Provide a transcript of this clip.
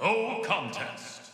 No contest.